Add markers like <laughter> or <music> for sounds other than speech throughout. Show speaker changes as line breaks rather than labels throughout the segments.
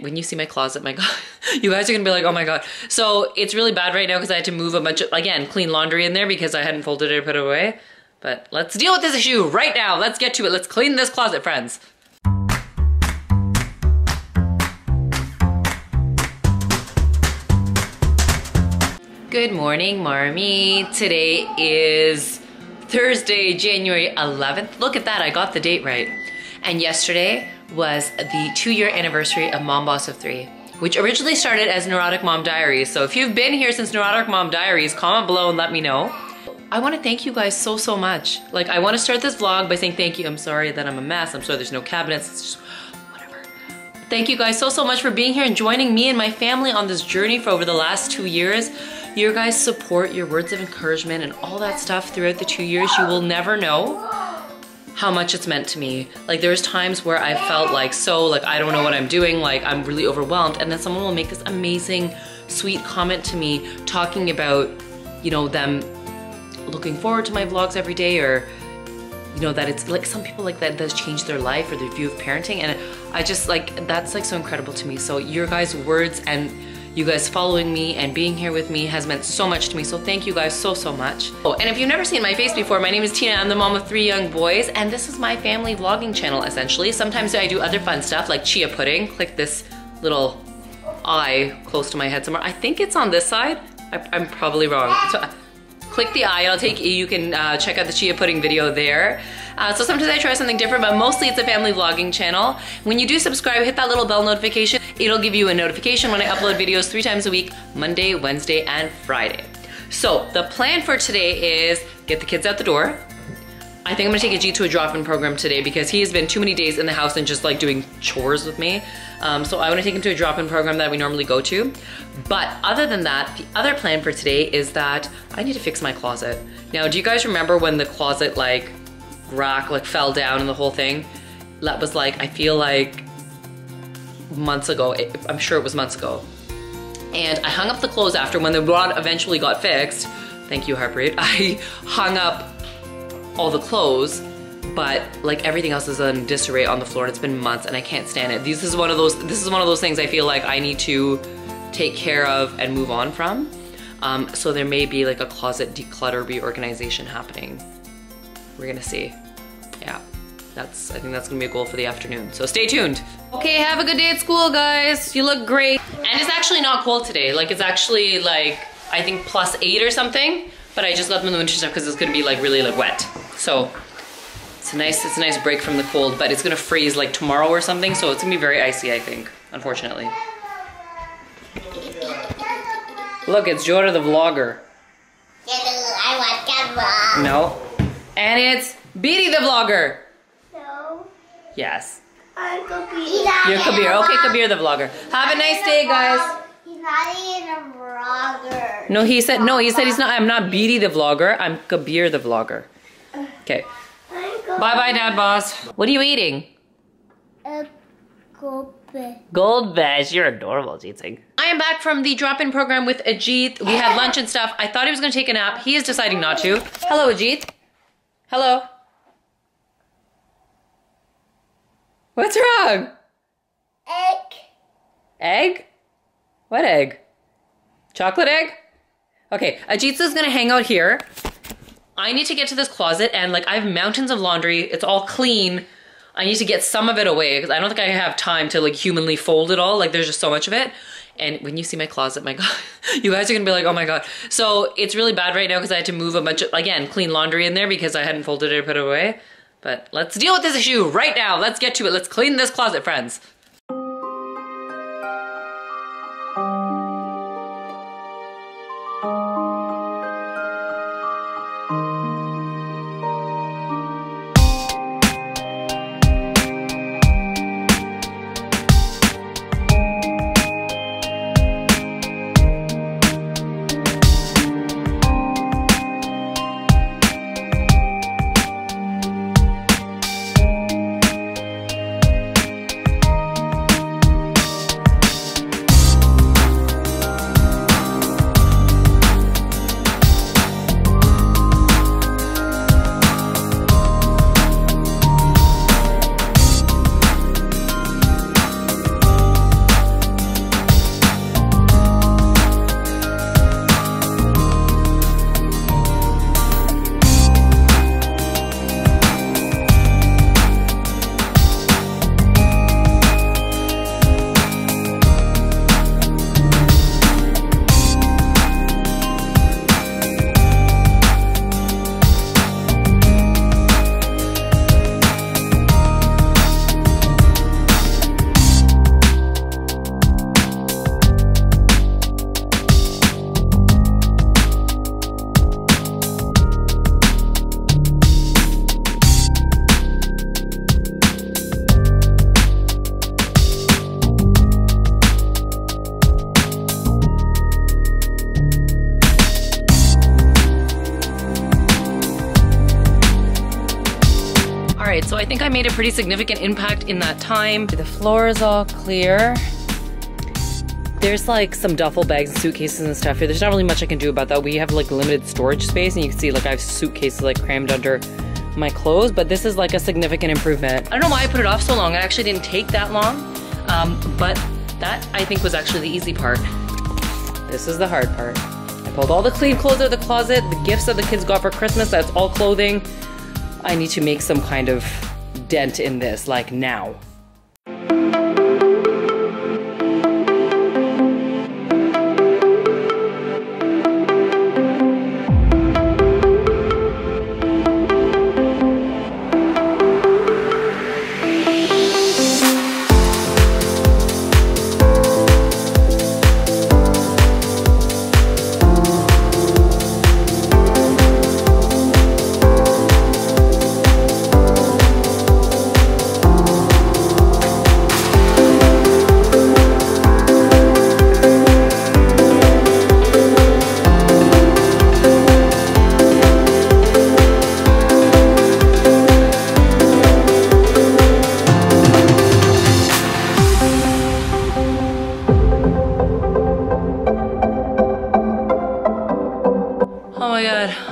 When you see my closet, my <laughs> God, you guys are gonna be like, oh my God. So it's really bad right now because I had to move a bunch of, again, clean laundry in there because I hadn't folded it or put it away. But let's deal with this issue right now. Let's get to it. Let's clean this closet, friends. Good morning, Marmy. Today is Thursday, January 11th. Look at that, I got the date right. And yesterday was the two year anniversary of Mom Boss of Three, which originally started as Neurotic Mom Diaries. So if you've been here since Neurotic Mom Diaries, comment below and let me know. I want to thank you guys so, so much. Like, I want to start this vlog by saying thank you. I'm sorry that I'm a mess. I'm sorry there's no cabinets. It's just whatever. Thank you guys so, so much for being here and joining me and my family on this journey for over the last two years. Your guys' support, your words of encouragement, and all that stuff throughout the two years, you will never know how much it's meant to me. Like there's times where I felt like so, like I don't know what I'm doing, like I'm really overwhelmed, and then someone will make this amazing, sweet comment to me talking about, you know, them looking forward to my vlogs every day or you know that it's like some people like that does change their life or their view of parenting. And I just like that's like so incredible to me. So your guys words and you guys following me and being here with me has meant so much to me, so thank you guys so, so much. Oh, and if you've never seen my face before, my name is Tina, I'm the mom of three young boys, and this is my family vlogging channel, essentially. Sometimes I do other fun stuff, like chia pudding. Click this little eye close to my head somewhere. I think it's on this side. I, am probably wrong. So, click the eye, I'll take you can uh, check out the chia pudding video there. Uh, so sometimes I try something different, but mostly it's a family vlogging channel. When you do subscribe, hit that little bell notification. It'll give you a notification when I upload videos three times a week, Monday, Wednesday, and Friday. So the plan for today is get the kids out the door. I think I'm gonna take Ajit to a drop-in program today because he has been too many days in the house and just like doing chores with me. Um, so I wanna take him to a drop-in program that we normally go to. But other than that, the other plan for today is that I need to fix my closet. Now, do you guys remember when the closet like rack like fell down and the whole thing? That was like, I feel like months ago. It, I'm sure it was months ago. And I hung up the clothes after when the rod eventually got fixed. Thank you, Harpreet. <laughs> I hung up all the clothes, but like everything else is in disarray on the floor and it's been months and I can't stand it. This is one of those, this is one of those things I feel like I need to take care of and move on from. Um, so there may be like a closet declutter reorganization happening. We're gonna see. Yeah, that's, I think that's gonna be a goal for the afternoon. So stay tuned. Okay, have a good day at school, guys. You look great. And it's actually not cold today. Like it's actually like, I think plus eight or something. But I just left them in the winter stuff because it's gonna be like really like wet. So it's a nice, it's a nice break from the cold, but it's gonna freeze like tomorrow or something. So it's gonna be very icy, I think, unfortunately. Look, it's Jora the vlogger.
I want camera.
No. And it's Beatty the vlogger.
No.
Yes.
I'm Kabir.
You're Kabir. Okay, Kabir the vlogger. Have a nice day, guys.
He's not even a vlogger.
No, he said, no, he said he's not, I'm not Beatty the vlogger. I'm Kabir the vlogger. Okay. Bye-bye, Dad Boss. What are you eating?
A goldfish.
Goldfish. You're adorable, Ajit I am back from the drop-in program with Ajit. We had lunch and stuff. I thought he was going to take a nap. He is deciding not to. Hello, Ajit. Hello. What's wrong?
Egg.
Egg? What egg? Chocolate egg? Okay, Ajitsa's gonna hang out here. I need to get to this closet and like I have mountains of laundry. It's all clean. I need to get some of it away because I don't think I have time to like humanly fold it all. Like there's just so much of it. And when you see my closet, my <laughs> God, you guys are gonna be like, oh my God. So it's really bad right now because I had to move a bunch of, again, clean laundry in there because I hadn't folded it or put it away. But let's deal with this issue right now. Let's get to it. Let's clean this closet, friends. Think I made a pretty significant impact in that time. The floor is all clear. There's like some duffel bags and suitcases and stuff here. There's not really much I can do about that. We have like limited storage space and you can see like I have suitcases like crammed under my clothes, but this is like a significant improvement. I don't know why I put it off so long. It actually didn't take that long, um, but that I think was actually the easy part. This is the hard part. I pulled all the clean clothes out of the closet, the gifts that the kids got for Christmas, that's all clothing. I need to make some kind of dent in this, like now.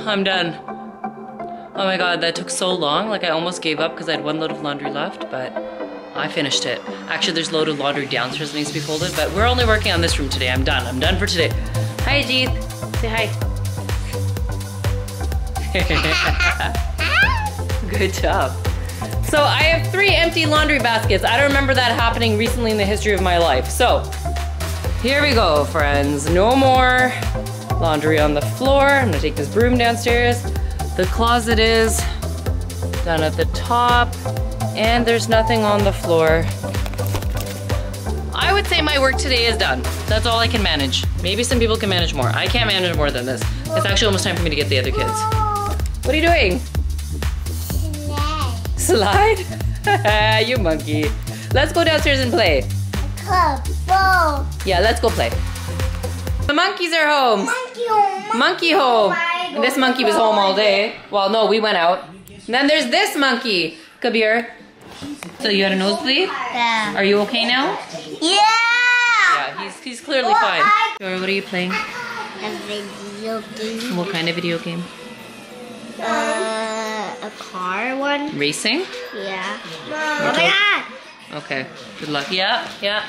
I'm done. Oh my god, that took so long. Like I almost gave up because I had one load of laundry left, but I finished it. Actually, there's a load of laundry downstairs that needs to be folded, but we're only working on this room today. I'm done. I'm done for today. Hi, Jeeth. Say hi. <laughs> Good job. So I have three empty laundry baskets. I don't remember that happening recently in the history of my life. So here we go, friends. No more laundry on the floor. I'm gonna take this broom downstairs. The closet is down at the top, and there's nothing on the floor. I would say my work today is done. That's all I can manage. Maybe some people can manage more. I can't manage more than this. It's actually almost time for me to get the other kids. What are you doing? Slide? Slide? <laughs> you monkey. Let's go downstairs and play.
Couple.
Yeah, let's go play. The monkeys are home.
Monkey home.
Monkey home. And this monkey was home all day. Well, no, we went out. And then there's this monkey. Kabir. So you had a nosebleed?
Yeah.
Are you okay now?
Yeah.
Yeah, he's, he's clearly fine. What are you playing?
A video game.
What kind of video game?
Uh, a car one.
Racing?
Yeah. Oh my god.
Okay. Good luck. Yeah, yeah.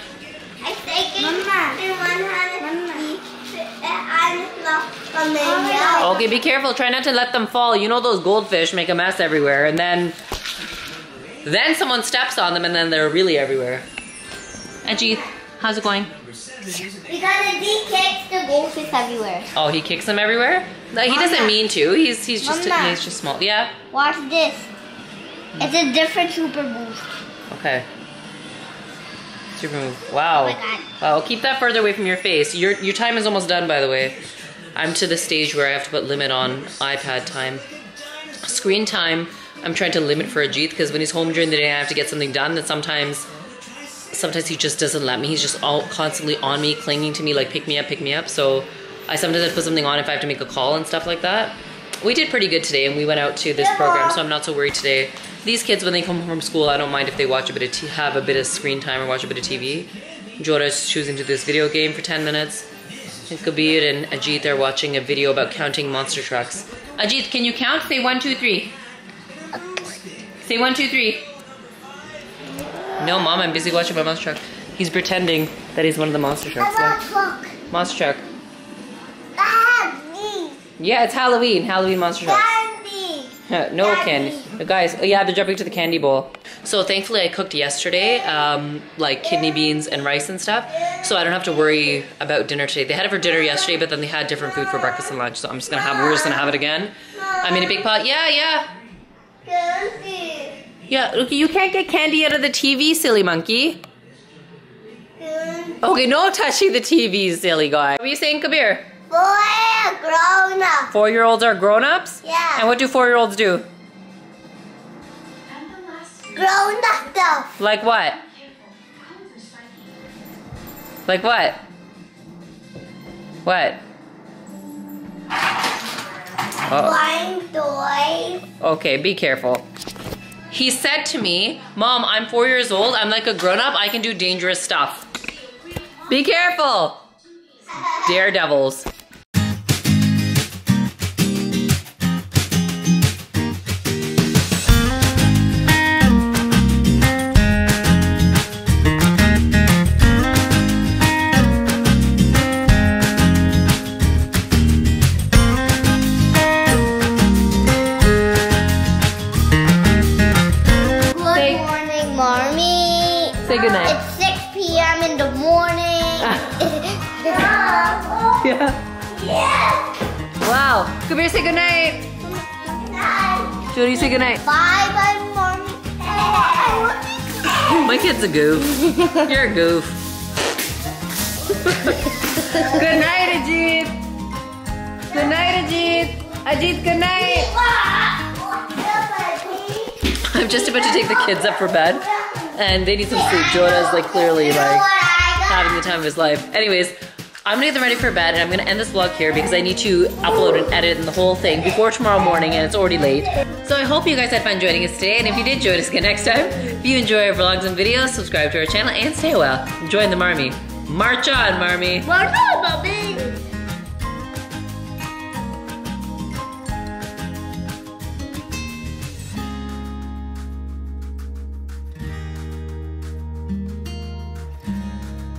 I think. Mama. Oh
okay, be careful. Try not to let them fall. You know those goldfish make a mess everywhere, and then then someone steps on them, and then they're really everywhere. Ajit, how's it going?
Because he kicks the goldfish everywhere.
Oh, he kicks them everywhere. No, he doesn't mean to. He's he's just
Mama.
he's just small. Yeah.
Watch this. It's a different super boost.
Okay. Super move. Wow.
Oh my God.
Wow. Keep that further away from your face. Your your time is almost done, by the way. I'm to the stage where I have to put limit on iPad time. Screen time. I'm trying to limit for Ajit because when he's home during the day, I have to get something done. That sometimes, sometimes he just doesn't let me. He's just all constantly on me, clinging to me, like pick me up, pick me up. So I sometimes have to put something on if I have to make a call and stuff like that. We did pretty good today, and we went out to this program, so I'm not so worried today. These kids, when they come home from school, I don't mind if they watch a bit of t- have a bit of screen time or watch a bit of TV. Jora's choosing to do this video game for 10 minutes. Kabir and Ajit are watching a video about counting monster trucks. Ajit, can you count? Say one, two, three. Say one, two, three. No, mom, I'm busy watching my monster truck. He's pretending that he's one of the monster trucks.
Truck.
Monster truck. Yeah, it's Halloween. Halloween monster truck.
Daddy. <laughs>
no candy. The guys, oh yeah, they're jumping to the candy bowl. So thankfully I cooked yesterday, um, like kidney beans and rice and stuff. So I don't have to worry about dinner today. They had it for dinner yesterday, but then they had different food for breakfast and lunch. So I'm just gonna have, we're just gonna have it again. I'm in a big pot. Yeah, yeah.
Candy.
Yeah, look, you can't get candy out of the TV, silly monkey.
Candy.
Okay, no touching the TV, silly guy. What are you saying, Kabir?
Boy, grown up.
Four-year-olds are grown-ups?
Yeah.
And what do four-year-olds do?
Grown up stuff.
Like what? Like what? What?
Flying toys.
Okay, be careful. He said to me, Mom, I'm four years old. I'm like a grown up. I can do dangerous stuff. Be careful. <laughs> Daredevils.
Mommy.
Say goodnight.
It's 6 p.m. in the morning. Ah. <laughs>
Yeah. Yeah. Wow. Come here, say goodnight. Jody, say goodnight.
Bye bye, mommy. <laughs>
My kid's a goof. You're a goof. <laughs> good night, Ajit. Good night, Ajit. Ajit, good night. I'm just about to take the kids up for bed, and they need some sleep. Jonah's like clearly like having the time of his life. Anyways, I'm gonna get them ready for bed, and I'm gonna end this vlog here because I need to upload and edit and the whole thing before tomorrow morning, and it's already late. So I hope you guys had fun joining us today, and if you did, join us again next time. If you enjoy our vlogs and videos, subscribe to our channel and stay well. Join the Marmy. March on, Marmy.
No, mommy.